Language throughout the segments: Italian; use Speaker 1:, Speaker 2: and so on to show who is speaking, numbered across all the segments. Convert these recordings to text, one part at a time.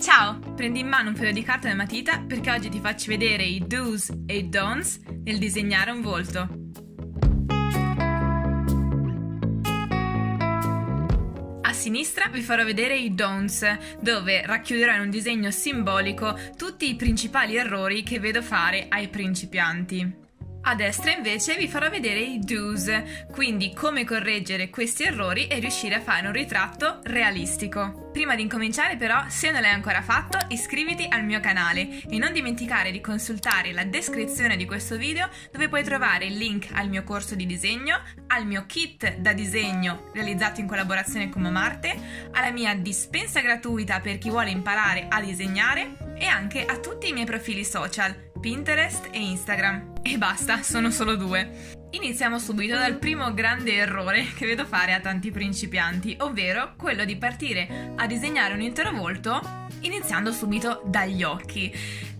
Speaker 1: Ciao! Prendi in mano un foglio di carta e una matita perché oggi ti faccio vedere i do's e i don'ts nel disegnare un volto. A sinistra vi farò vedere i don'ts, dove racchiuderò in un disegno simbolico tutti i principali errori che vedo fare ai principianti. A destra invece vi farò vedere i do's, quindi come correggere questi errori e riuscire a fare un ritratto realistico. Prima di incominciare però, se non l'hai ancora fatto, iscriviti al mio canale. E non dimenticare di consultare la descrizione di questo video dove puoi trovare il link al mio corso di disegno, al mio kit da disegno realizzato in collaborazione con Mamarte, alla mia dispensa gratuita per chi vuole imparare a disegnare e anche a tutti i miei profili social Pinterest e Instagram. E basta, sono solo due. Iniziamo subito dal primo grande errore che vedo fare a tanti principianti, ovvero quello di partire a disegnare un intero volto iniziando subito dagli occhi.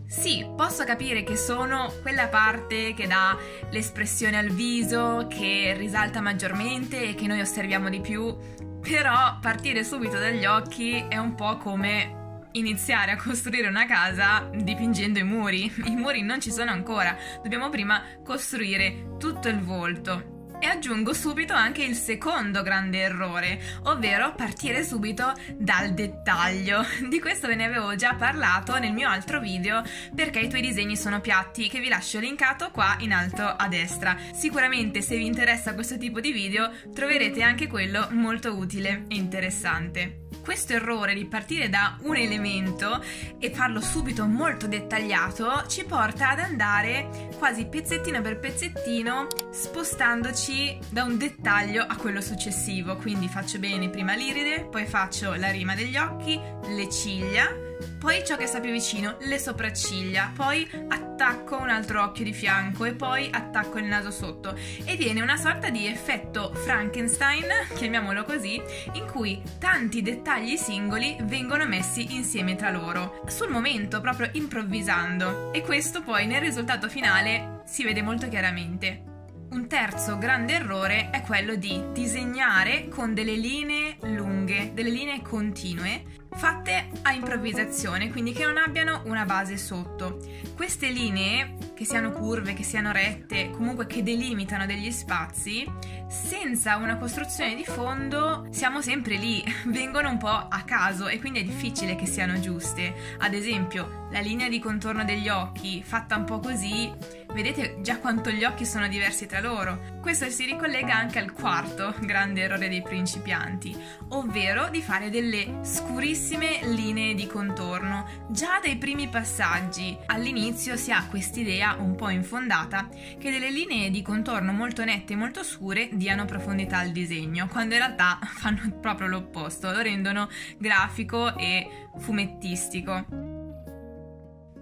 Speaker 1: Sì, posso capire che sono quella parte che dà l'espressione al viso, che risalta maggiormente e che noi osserviamo di più, però partire subito dagli occhi è un po' come iniziare a costruire una casa dipingendo i muri. I muri non ci sono ancora, dobbiamo prima costruire tutto il volto. E aggiungo subito anche il secondo grande errore, ovvero partire subito dal dettaglio. Di questo ve ne avevo già parlato nel mio altro video perché i tuoi disegni sono piatti che vi lascio linkato qua in alto a destra. Sicuramente se vi interessa questo tipo di video troverete anche quello molto utile e interessante questo errore di partire da un elemento e farlo subito molto dettagliato ci porta ad andare quasi pezzettino per pezzettino spostandoci da un dettaglio a quello successivo. Quindi faccio bene prima l'iride, poi faccio la rima degli occhi, le ciglia, poi ciò che sta più vicino, le sopracciglia, poi attacco un altro occhio di fianco e poi attacco il naso sotto. E viene una sorta di effetto Frankenstein, chiamiamolo così, in cui tanti dettagli singoli vengono messi insieme tra loro, sul momento proprio improvvisando. E questo poi nel risultato finale si vede molto chiaramente. Un terzo grande errore è quello di disegnare con delle linee lunghe, delle linee continue fatte a improvvisazione, quindi che non abbiano una base sotto. Queste linee, che siano curve, che siano rette, comunque che delimitano degli spazi, senza una costruzione di fondo siamo sempre lì, vengono un po' a caso e quindi è difficile che siano giuste. Ad esempio, la linea di contorno degli occhi fatta un po' così, vedete già quanto gli occhi sono diversi tra loro. Questo si ricollega anche al quarto grande errore dei principianti, ovvero di fare delle scurissime linee di contorno. Già dai primi passaggi all'inizio si ha quest'idea un po' infondata che delle linee di contorno molto nette e molto scure diano profondità al disegno, quando in realtà fanno proprio l'opposto, lo rendono grafico e fumettistico.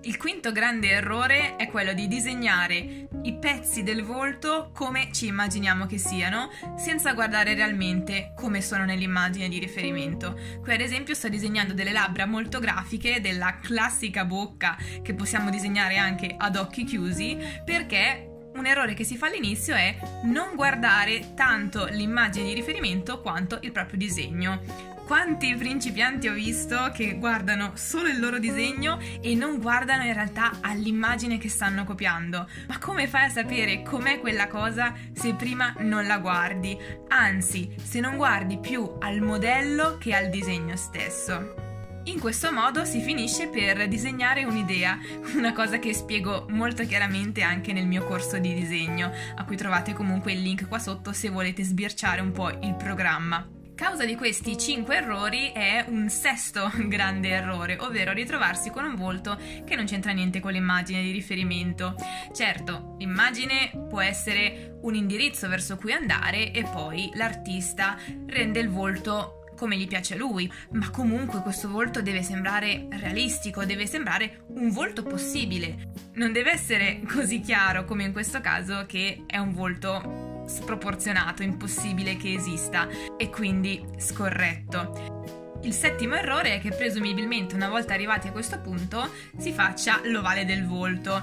Speaker 1: Il quinto grande errore è quello di disegnare i pezzi del volto come ci immaginiamo che siano, senza guardare realmente come sono nell'immagine di riferimento. Qui ad esempio sto disegnando delle labbra molto grafiche della classica bocca che possiamo disegnare anche ad occhi chiusi, perché un errore che si fa all'inizio è non guardare tanto l'immagine di riferimento quanto il proprio disegno. Quanti principianti ho visto che guardano solo il loro disegno e non guardano in realtà all'immagine che stanno copiando? Ma come fai a sapere com'è quella cosa se prima non la guardi? Anzi, se non guardi più al modello che al disegno stesso. In questo modo si finisce per disegnare un'idea, una cosa che spiego molto chiaramente anche nel mio corso di disegno, a cui trovate comunque il link qua sotto se volete sbirciare un po' il programma. Causa di questi 5 errori è un sesto grande errore, ovvero ritrovarsi con un volto che non c'entra niente con l'immagine di riferimento. Certo, l'immagine può essere un indirizzo verso cui andare e poi l'artista rende il volto come gli piace a lui, ma comunque questo volto deve sembrare realistico, deve sembrare un volto possibile. Non deve essere così chiaro come in questo caso che è un volto sproporzionato, impossibile che esista e quindi scorretto. Il settimo errore è che presumibilmente una volta arrivati a questo punto si faccia l'ovale del volto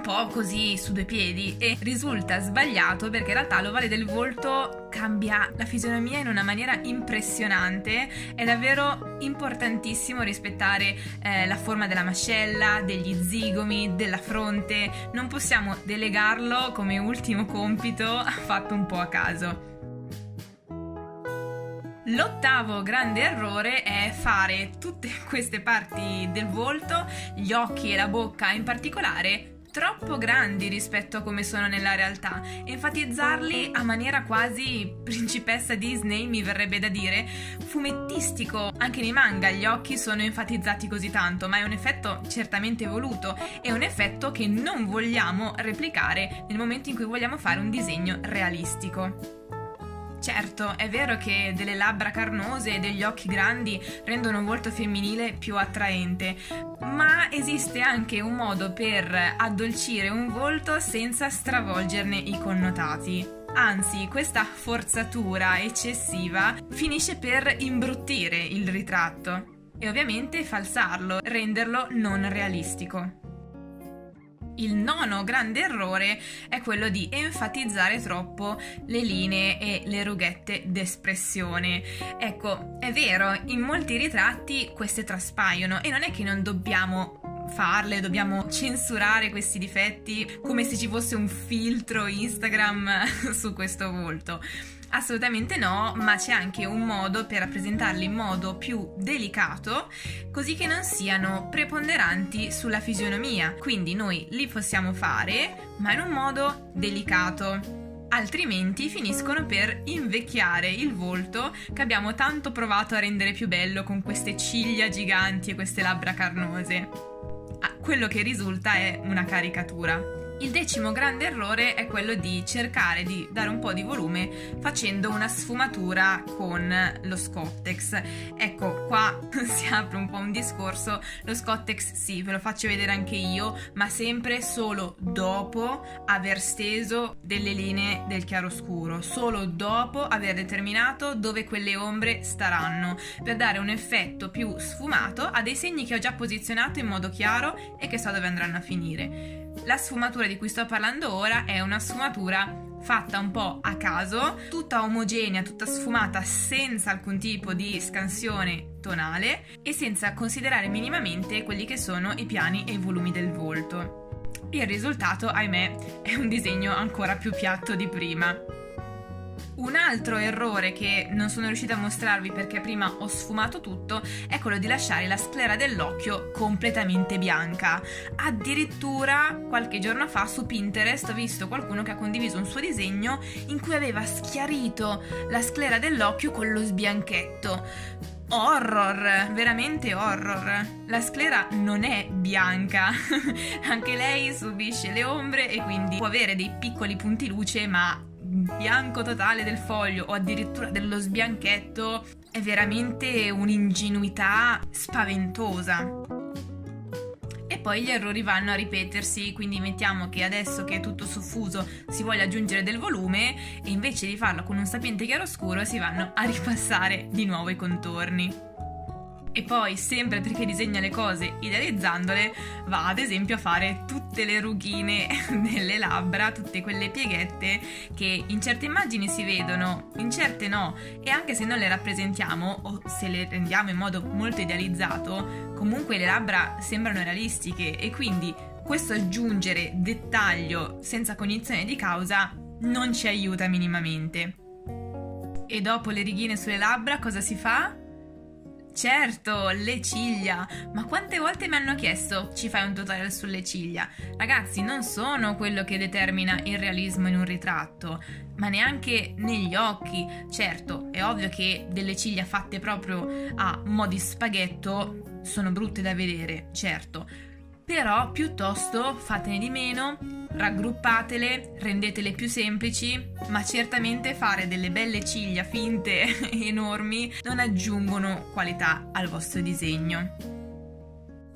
Speaker 1: po' così su due piedi e risulta sbagliato perché in realtà l'ovale del volto cambia la fisionomia in una maniera impressionante. È davvero importantissimo rispettare eh, la forma della mascella, degli zigomi, della fronte. Non possiamo delegarlo come ultimo compito fatto un po' a caso. L'ottavo grande errore è fare tutte queste parti del volto, gli occhi e la bocca in particolare, troppo grandi rispetto a come sono nella realtà. Enfatizzarli a maniera quasi principessa Disney, mi verrebbe da dire, fumettistico. Anche nei manga gli occhi sono enfatizzati così tanto, ma è un effetto certamente voluto, è un effetto che non vogliamo replicare nel momento in cui vogliamo fare un disegno realistico. Certo, è vero che delle labbra carnose e degli occhi grandi rendono un volto femminile più attraente, ma esiste anche un modo per addolcire un volto senza stravolgerne i connotati. Anzi, questa forzatura eccessiva finisce per imbruttire il ritratto e ovviamente falsarlo, renderlo non realistico. Il nono grande errore è quello di enfatizzare troppo le linee e le rughette d'espressione. Ecco, è vero, in molti ritratti queste traspaiono e non è che non dobbiamo farle, dobbiamo censurare questi difetti come se ci fosse un filtro Instagram su questo volto. Assolutamente no, ma c'è anche un modo per rappresentarli in modo più delicato, così che non siano preponderanti sulla fisionomia. Quindi noi li possiamo fare, ma in un modo delicato. Altrimenti finiscono per invecchiare il volto che abbiamo tanto provato a rendere più bello con queste ciglia giganti e queste labbra carnose. Ah, quello che risulta è una caricatura. Il decimo grande errore è quello di cercare di dare un po' di volume facendo una sfumatura con lo Scottex. Ecco, qua si apre un po' un discorso. Lo Scottex sì, ve lo faccio vedere anche io, ma sempre solo dopo aver steso delle linee del chiaroscuro, solo dopo aver determinato dove quelle ombre staranno, per dare un effetto più sfumato a dei segni che ho già posizionato in modo chiaro e che so dove andranno a finire. La sfumatura di cui sto parlando ora è una sfumatura fatta un po' a caso, tutta omogenea, tutta sfumata senza alcun tipo di scansione tonale e senza considerare minimamente quelli che sono i piani e i volumi del volto. Il risultato, ahimè, è un disegno ancora più piatto di prima. Un altro errore che non sono riuscita a mostrarvi perché prima ho sfumato tutto è quello di lasciare la sclera dell'occhio completamente bianca. Addirittura qualche giorno fa su Pinterest ho visto qualcuno che ha condiviso un suo disegno in cui aveva schiarito la sclera dell'occhio con lo sbianchetto. Horror, veramente horror. La sclera non è bianca, anche lei subisce le ombre e quindi può avere dei piccoli punti luce, ma bianco totale del foglio o addirittura dello sbianchetto è veramente un'ingenuità spaventosa. E poi gli errori vanno a ripetersi, quindi mettiamo che adesso che è tutto soffuso si voglia aggiungere del volume e invece di farlo con un sapiente chiaroscuro si vanno a ripassare di nuovo i contorni. E poi, sempre perché disegna le cose idealizzandole, va ad esempio a fare tutte le rughine delle labbra, tutte quelle pieghette che in certe immagini si vedono, in certe no, e anche se non le rappresentiamo o se le rendiamo in modo molto idealizzato, comunque le labbra sembrano realistiche e quindi questo aggiungere dettaglio senza cognizione di causa non ci aiuta minimamente. E dopo le righine sulle labbra cosa si fa? Certo, le ciglia. Ma quante volte mi hanno chiesto ci fai un tutorial sulle ciglia? Ragazzi, non sono quello che determina il realismo in un ritratto, ma neanche negli occhi. Certo, è ovvio che delle ciglia fatte proprio a mo' di spaghetto sono brutte da vedere, certo però piuttosto fatene di meno, raggruppatele, rendetele più semplici, ma certamente fare delle belle ciglia finte enormi non aggiungono qualità al vostro disegno.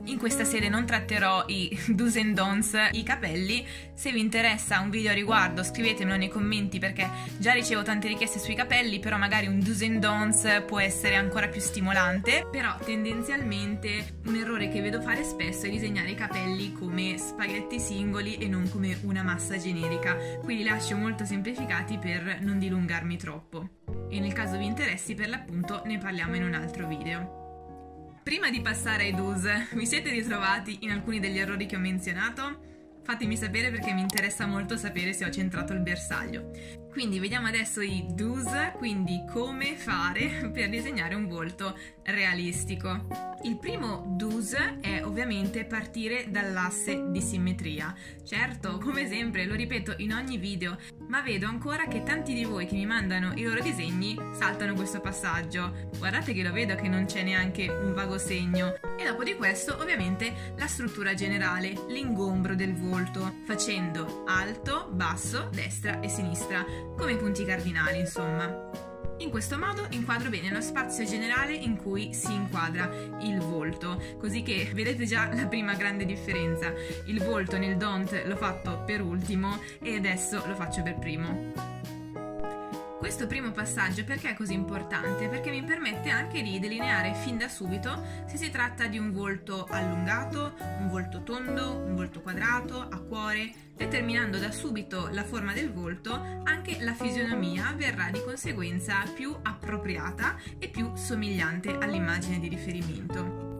Speaker 1: In questa sede non tratterò i do's and don'ts, i capelli. Se vi interessa un video a riguardo scrivetemelo nei commenti perché già ricevo tante richieste sui capelli, però magari un do's and don'ts può essere ancora più stimolante. Però tendenzialmente un errore che vedo fare spesso è disegnare i capelli come spaghetti singoli e non come una massa generica. Qui li lascio molto semplificati per non dilungarmi troppo. E nel caso vi interessi per l'appunto ne parliamo in un altro video. Prima di passare ai do's, vi siete ritrovati in alcuni degli errori che ho menzionato? Fatemi sapere perché mi interessa molto sapere se ho centrato il bersaglio. Quindi vediamo adesso i do's, quindi come fare per disegnare un volto realistico. Il primo do's è ovviamente partire dall'asse di simmetria. Certo, come sempre, lo ripeto in ogni video, ma vedo ancora che tanti di voi che mi mandano i loro disegni saltano questo passaggio. Guardate che lo vedo che non c'è neanche un vago segno. E dopo di questo, ovviamente, la struttura generale, l'ingombro del volto, facendo alto, basso, destra e sinistra, come punti cardinali, insomma. In questo modo inquadro bene lo spazio generale in cui si inquadra il volto, così che vedete già la prima grande differenza. Il volto nel don't l'ho fatto per ultimo e adesso lo faccio per primo. Questo primo passaggio perché è così importante? Perché mi permette anche di delineare fin da subito se si tratta di un volto allungato, un volto tondo, un volto quadrato, a cuore, determinando da subito la forma del volto, anche la fisionomia verrà di conseguenza più appropriata e più somigliante all'immagine di riferimento.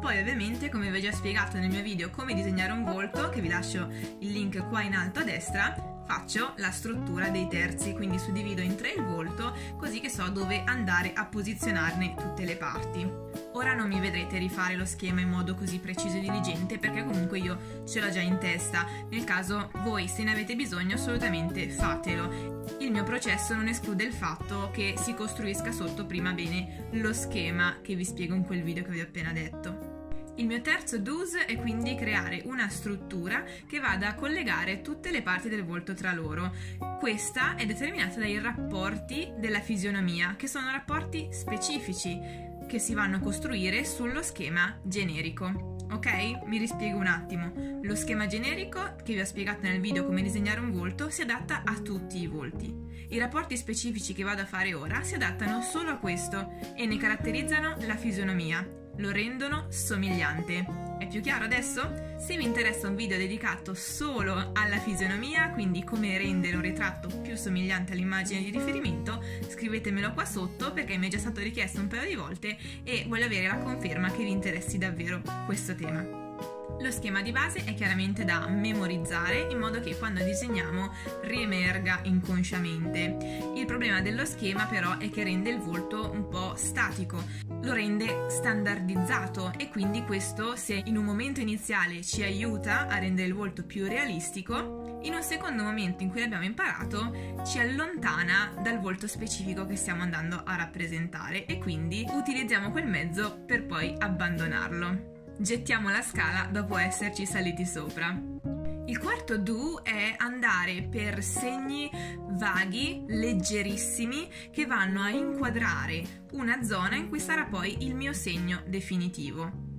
Speaker 1: Poi ovviamente, come vi ho già spiegato nel mio video come disegnare un volto, che vi lascio il link qua in alto a destra, faccio la struttura dei terzi, quindi suddivido in tre il volto così che so dove andare a posizionarne tutte le parti. Ora non mi vedrete rifare lo schema in modo così preciso e diligente perché comunque io ce l'ho già in testa, nel caso voi se ne avete bisogno assolutamente fatelo. Il mio processo non esclude il fatto che si costruisca sotto prima bene lo schema che vi spiego in quel video che vi ho appena detto. Il mio terzo do's è quindi creare una struttura che vada a collegare tutte le parti del volto tra loro. Questa è determinata dai rapporti della fisionomia, che sono rapporti specifici che si vanno a costruire sullo schema generico. Ok? Mi rispiego un attimo. Lo schema generico, che vi ho spiegato nel video come disegnare un volto, si adatta a tutti i volti. I rapporti specifici che vado a fare ora si adattano solo a questo e ne caratterizzano la fisionomia, lo rendono somigliante. È più chiaro adesso? Se vi interessa un video dedicato solo alla fisionomia, quindi come rendere un ritratto più somigliante all'immagine di riferimento, scrivetemelo qua sotto perché mi è già stato richiesto un paio di volte e voglio avere la conferma che vi interessi davvero questo tema. Lo schema di base è chiaramente da memorizzare in modo che quando disegniamo riemerga inconsciamente. Il problema dello schema però è che rende il volto un po' statico, lo rende standardizzato e quindi questo se in un momento iniziale ci aiuta a rendere il volto più realistico, in un secondo momento in cui l'abbiamo imparato ci allontana dal volto specifico che stiamo andando a rappresentare e quindi utilizziamo quel mezzo per poi abbandonarlo gettiamo la scala dopo esserci saliti sopra. Il quarto do è andare per segni vaghi, leggerissimi, che vanno a inquadrare una zona in cui sarà poi il mio segno definitivo.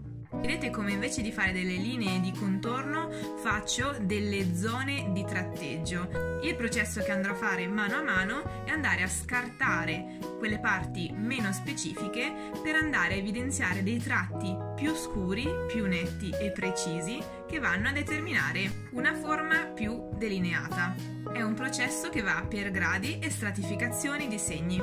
Speaker 1: Vedete come invece di fare delle linee di contorno faccio delle zone di tratteggio. Il processo che andrò a fare mano a mano è andare a scartare quelle parti meno specifiche per andare a evidenziare dei tratti più scuri, più netti e precisi che vanno a determinare una forma più delineata. È un processo che va per gradi e stratificazioni di segni.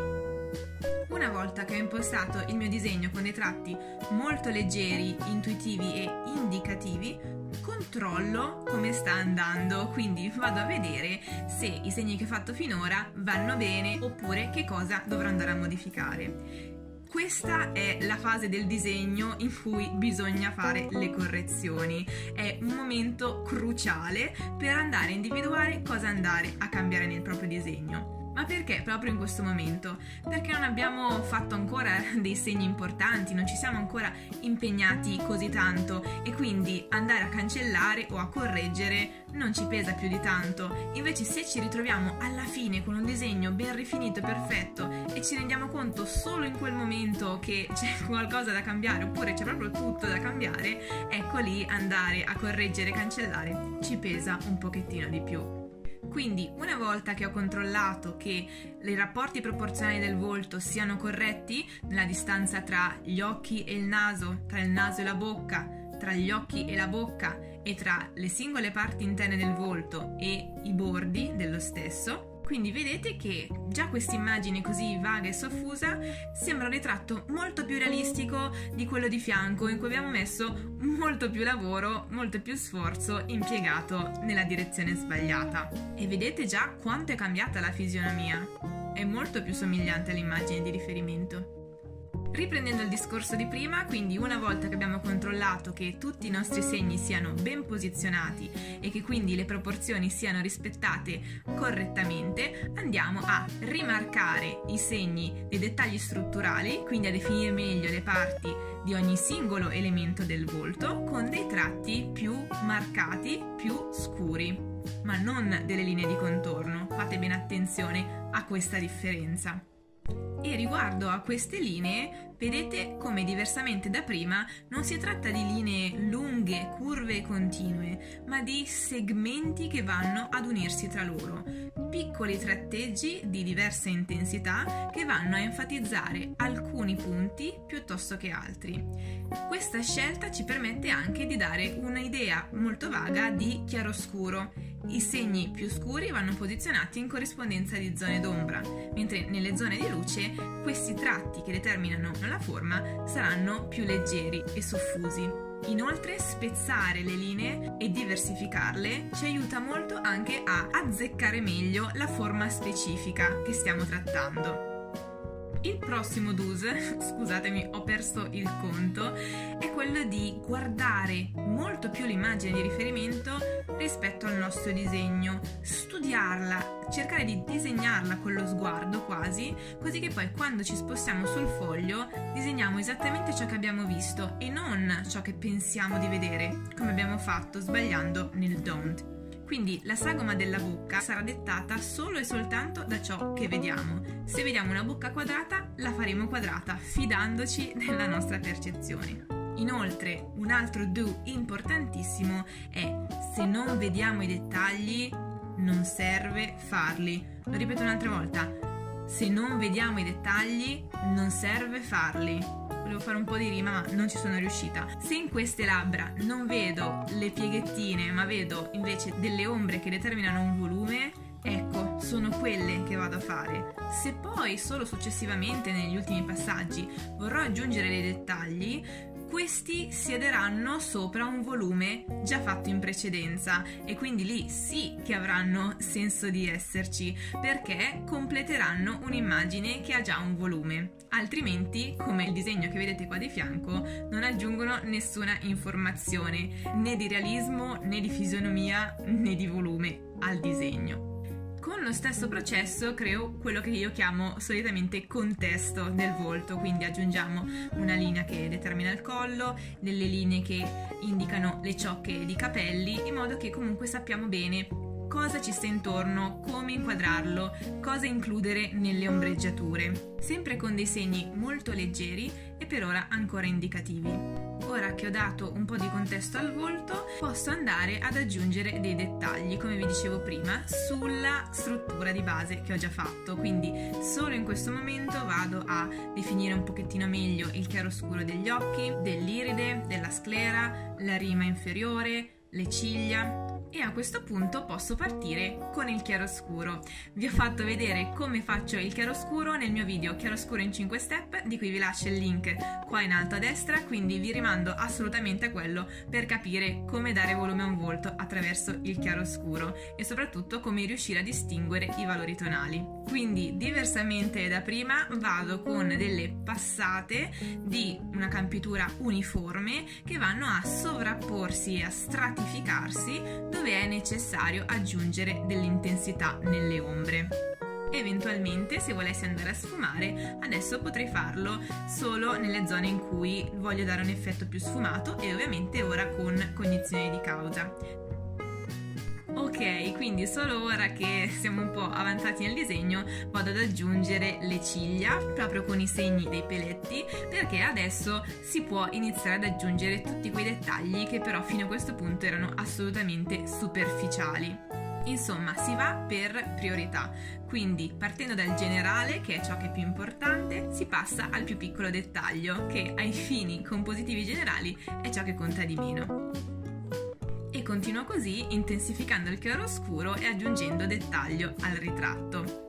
Speaker 1: Una volta che ho impostato il mio disegno con dei tratti molto leggeri, intuitivi e indicativi, controllo come sta andando, quindi vado a vedere se i segni che ho fatto finora vanno bene oppure che cosa dovrò andare a modificare. Questa è la fase del disegno in cui bisogna fare le correzioni. È un momento cruciale per andare a individuare cosa andare a cambiare nel proprio disegno Ma perché proprio in questo momento? Perché non abbiamo fatto ancora dei segni importanti, non ci siamo ancora impegnati così tanto e quindi andare a cancellare o a correggere non ci pesa più di tanto. Invece se ci ritroviamo alla fine con un disegno ben rifinito e perfetto e ci rendiamo conto solo in quel momento che c'è qualcosa da cambiare oppure c'è proprio tutto da cambiare, ecco lì andare a correggere e cancellare ci pesa un pochettino di più. Quindi una volta che ho controllato che i rapporti proporzionali del volto siano corretti nella distanza tra gli occhi e il naso, tra il naso e la bocca, tra gli occhi e la bocca e tra le singole parti interne del volto e i bordi dello stesso, quindi vedete che già questa immagine così vaga e soffusa sembra un ritratto molto più realistico di quello di fianco in cui abbiamo messo molto più lavoro, molto più sforzo impiegato nella direzione sbagliata. E vedete già quanto è cambiata la fisionomia. È molto più somigliante all'immagine di riferimento. Riprendendo il discorso di prima, quindi una volta che abbiamo controllato che tutti i nostri segni siano ben posizionati e che quindi le proporzioni siano rispettate correttamente, andiamo a rimarcare i segni dei dettagli strutturali, quindi a definire meglio le parti di ogni singolo elemento del volto con dei tratti più marcati, più scuri, ma non delle linee di contorno. Fate bene attenzione a questa differenza. E riguardo a queste linee, vedete come diversamente da prima non si tratta di linee lunghe, curve e continue, ma di segmenti che vanno ad unirsi tra loro, piccoli tratteggi di diversa intensità che vanno a enfatizzare alcuni punti piuttosto che altri. Questa scelta ci permette anche di dare un'idea molto vaga di chiaroscuro i segni più scuri vanno posizionati in corrispondenza di zone d'ombra, mentre nelle zone di luce questi tratti che determinano la forma saranno più leggeri e soffusi. Inoltre spezzare le linee e diversificarle ci aiuta molto anche a azzeccare meglio la forma specifica che stiamo trattando. Il prossimo dus, scusatemi ho perso il conto, è quello di guardare molto più l'immagine di riferimento nostro disegno, studiarla, cercare di disegnarla con lo sguardo quasi, così che poi quando ci spostiamo sul foglio disegniamo esattamente ciò che abbiamo visto e non ciò che pensiamo di vedere, come abbiamo fatto sbagliando nel don't. Quindi la sagoma della bocca sarà dettata solo e soltanto da ciò che vediamo. Se vediamo una bocca quadrata, la faremo quadrata, fidandoci della nostra percezione. Inoltre, un altro do importantissimo è se non vediamo i dettagli, non serve farli. Lo ripeto un'altra volta. Se non vediamo i dettagli, non serve farli volevo fare un po' di rima ma non ci sono riuscita. Se in queste labbra non vedo le pieghettine ma vedo invece delle ombre che determinano un volume, ecco, sono quelle che vado a fare. Se poi solo successivamente negli ultimi passaggi vorrò aggiungere dei dettagli, questi siederanno sopra un volume già fatto in precedenza e quindi lì sì che avranno senso di esserci perché completeranno un'immagine che ha già un volume. Altrimenti, come il disegno che vedete qua di fianco, non aggiungono nessuna informazione né di realismo né di fisionomia né di volume al disegno. Con lo stesso processo creo quello che io chiamo solitamente contesto del volto, quindi aggiungiamo una linea che determina il collo, delle linee che indicano le ciocche di capelli, in modo che comunque sappiamo bene cosa ci sta intorno, come inquadrarlo, cosa includere nelle ombreggiature, sempre con dei segni molto leggeri e per ora ancora indicativi. Ora che ho dato un po' di contesto al volto, posso andare ad aggiungere dei dettagli, come vi dicevo prima, sulla struttura di base che ho già fatto. Quindi solo in questo momento vado a definire un pochettino meglio il chiaroscuro degli occhi, dell'iride, della sclera, la rima inferiore, le ciglia, e a questo punto posso partire con il chiaroscuro. Vi ho fatto vedere come faccio il chiaroscuro nel mio video chiaroscuro in 5 step, di cui vi lascio il link qua in alto a destra, quindi vi rimando assolutamente a quello per capire come dare volume a un volto attraverso il chiaroscuro e soprattutto come riuscire a distinguere i valori tonali. Quindi diversamente da prima vado con delle passate di una campitura uniforme che vanno a sovrapporsi e a stratificarsi dove è necessario aggiungere dell'intensità nelle ombre. Eventualmente, se volessi andare a sfumare, adesso potrei farlo solo nelle zone in cui voglio dare un effetto più sfumato e ovviamente ora con cognizione di causa. Ok, quindi solo ora che siamo un po' avanzati nel disegno vado ad aggiungere le ciglia proprio con i segni dei peletti perché adesso si può iniziare ad aggiungere tutti quei dettagli che però fino a questo punto erano assolutamente superficiali. Insomma, si va per priorità, quindi partendo dal generale, che è ciò che è più importante, si passa al più piccolo dettaglio, che ai fini compositivi generali è ciò che conta di meno. Continua così intensificando il chiaroscuro e aggiungendo dettaglio al ritratto.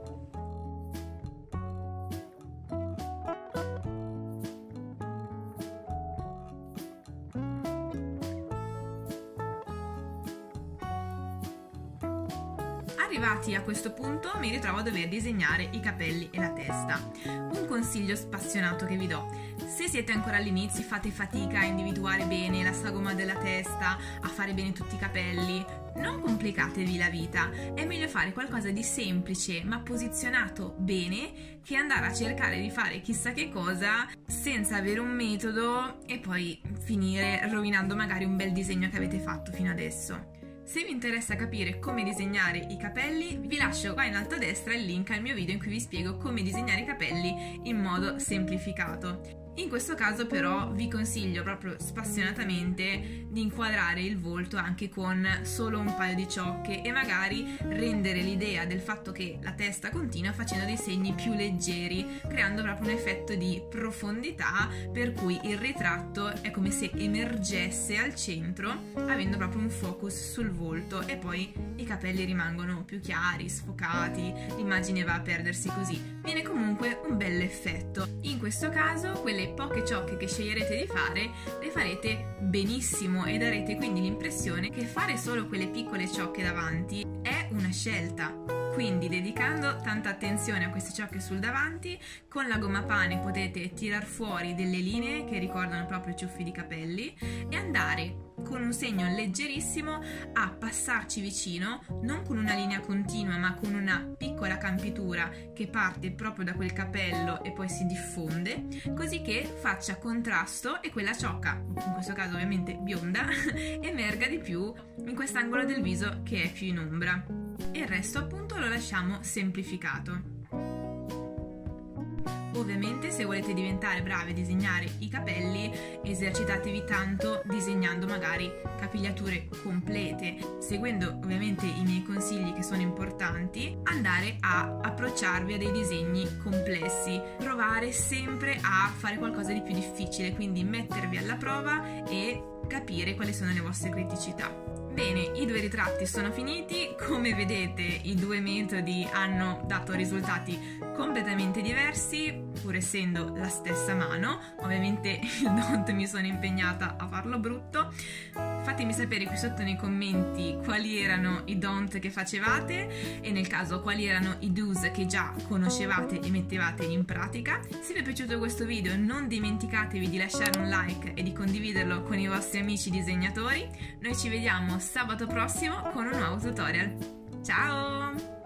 Speaker 1: Arrivati a questo punto mi ritrovo a dover disegnare i capelli e la testa. Un consiglio spassionato che vi do. Se siete ancora all'inizio fate fatica a individuare bene la sagoma della testa, a fare bene tutti i capelli, non complicatevi la vita, è meglio fare qualcosa di semplice ma posizionato bene che andare a cercare di fare chissà che cosa senza avere un metodo e poi finire rovinando magari un bel disegno che avete fatto fino adesso. Se vi interessa capire come disegnare i capelli, vi lascio qua in alto a destra il link al mio video in cui vi spiego come disegnare i capelli in modo semplificato. In questo caso però vi consiglio proprio spassionatamente di inquadrare il volto anche con solo un paio di ciocche e magari rendere l'idea del fatto che la testa continua facendo dei segni più leggeri, creando proprio un effetto di profondità per cui il ritratto è come se emergesse al centro avendo proprio un focus sul volto e poi i capelli rimangono più chiari, sfocati, l'immagine va a perdersi così. Viene comunque un bel effetto. In questo caso quelle poche ciocche che sceglierete di fare le farete benissimo e darete quindi l'impressione che fare solo quelle piccole ciocche davanti è una scelta. Quindi dedicando tanta attenzione a queste ciocche sul davanti, con la gomma pane potete tirar fuori delle linee che ricordano proprio i ciuffi di capelli e andare con un segno leggerissimo a passarci vicino, non con una linea continua, ma con una piccola campitura che parte proprio da quel capello e poi si diffonde, così che faccia contrasto e quella ciocca, in questo caso ovviamente bionda, emerga di più in quest'angolo del viso che è più in ombra. E il resto appunto lo lasciamo semplificato. Ovviamente se volete diventare bravi a disegnare i capelli, esercitatevi tanto disegnando magari capigliature complete, seguendo ovviamente i miei consigli che sono importanti, andare a approcciarvi a dei disegni complessi, provare sempre a fare qualcosa di più difficile, quindi mettervi alla prova e capire quali sono le vostre criticità. Bene, i due ritratti sono finiti, come vedete i due metodi hanno dato risultati completamente diversi, pur essendo la stessa mano, ovviamente il don't mi sono impegnata a farlo brutto. Fatemi sapere qui sotto nei commenti quali erano i don't che facevate e nel caso quali erano i do's che già conoscevate e mettevate in pratica. Se vi è piaciuto questo video non dimenticatevi di lasciare un like e di condividerlo con i vostri amici disegnatori. Noi ci vediamo sabato prossimo con un nuovo tutorial. Ciao!